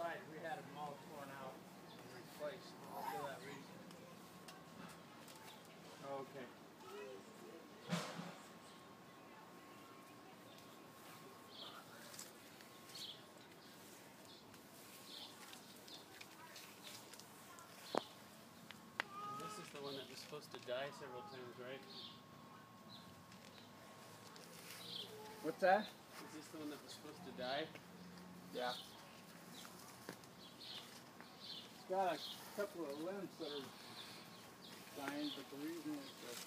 on the other side, we had them all torn out and replaced for that reason. Okay. This is the one that was supposed to die several times, right? What's that? Is this the one that was supposed to die? Yeah. Got a couple of limbs that are dying, but the reason is that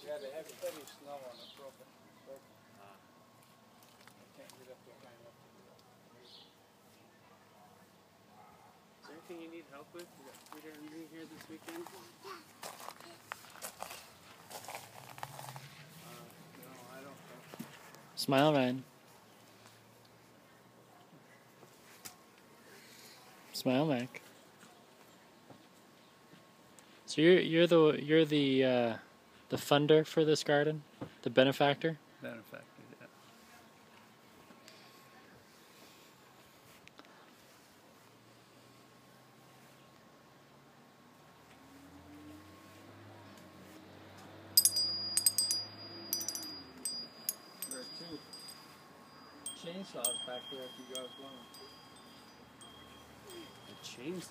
we had a heavy, heavy snow on it, broken, broken. Ah. I can't get up there high enough to do that. Is there anything you need help with? You got Peter and me here this weekend? Uh, no, I don't think. Smile, Ryan. Smile, Mac. So you're you're the you're the uh, the funder for this garden, the benefactor. Benefactor, yeah. There are two chainsaws back there if you guys want them. A chainsaw.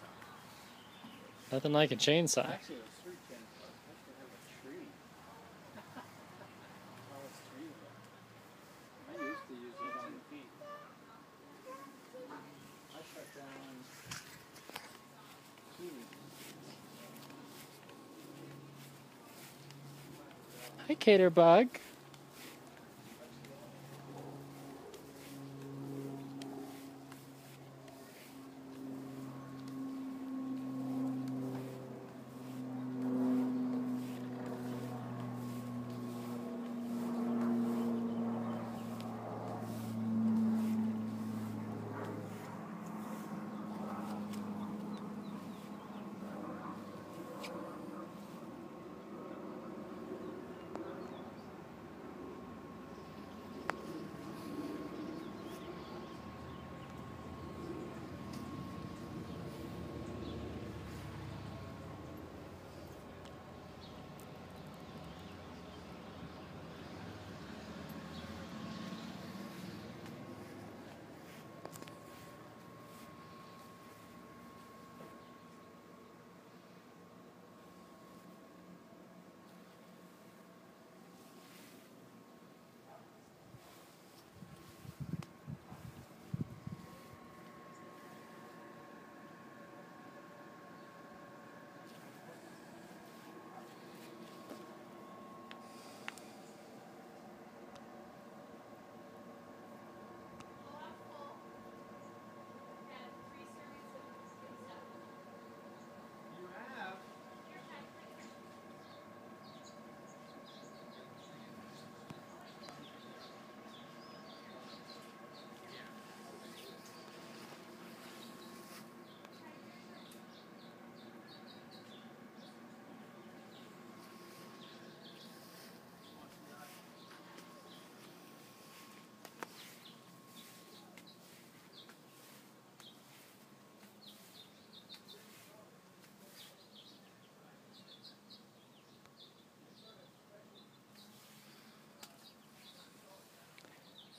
Nothing like a chainsaw. Actually, there's three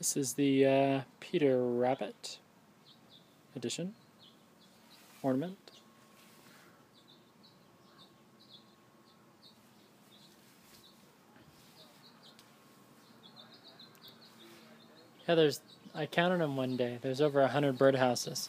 This is the uh, Peter Rabbit edition ornament. Yeah, there's. I counted them one day. There's over a hundred birdhouses.